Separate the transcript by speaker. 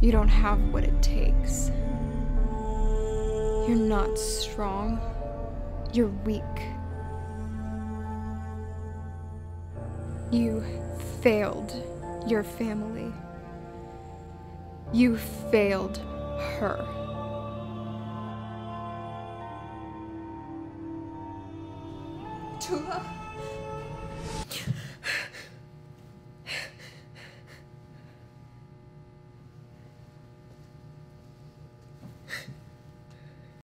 Speaker 1: You don't have what it takes. You're not strong. You're weak. You failed your family. You failed her.
Speaker 2: Tula.